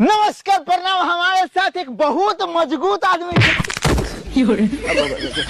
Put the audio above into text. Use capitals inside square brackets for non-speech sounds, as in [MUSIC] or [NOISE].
नमस्कार प्रणाम। हमारे साथ एक बहुत मज़बूत आदमी [LAUGHS]